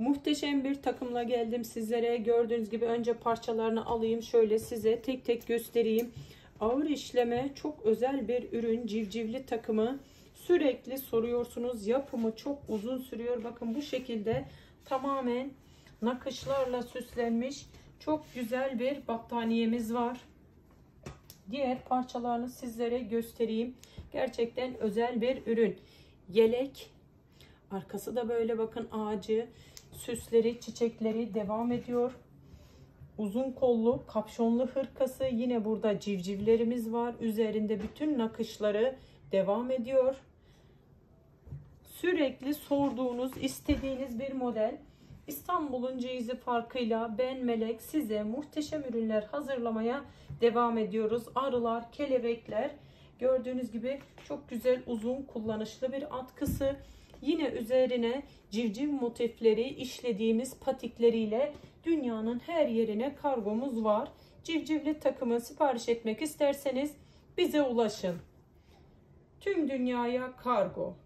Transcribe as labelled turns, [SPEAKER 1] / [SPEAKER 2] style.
[SPEAKER 1] Muhteşem bir takımla geldim sizlere. Gördüğünüz gibi önce parçalarını alayım. Şöyle size tek tek göstereyim. Ağır işleme çok özel bir ürün. Civcivli takımı. Sürekli soruyorsunuz. Yapımı çok uzun sürüyor. Bakın bu şekilde tamamen nakışlarla süslenmiş. Çok güzel bir battaniyemiz var. Diğer parçalarını sizlere göstereyim. Gerçekten özel bir ürün. Yelek. Arkası da böyle bakın ağacı. Süsleri, çiçekleri devam ediyor. Uzun kollu, kapşonlu hırkası. Yine burada civcivlerimiz var. Üzerinde bütün nakışları devam ediyor. Sürekli sorduğunuz, istediğiniz bir model. İstanbul'un ceyizi farkıyla ben Melek size muhteşem ürünler hazırlamaya devam ediyoruz. Arılar, kelebekler gördüğünüz gibi çok güzel uzun kullanışlı bir atkısı. Yine üzerine civciv motifleri işlediğimiz patikleriyle dünyanın her yerine kargomuz var. Civcivli takımı sipariş etmek isterseniz bize ulaşın. Tüm dünyaya kargo.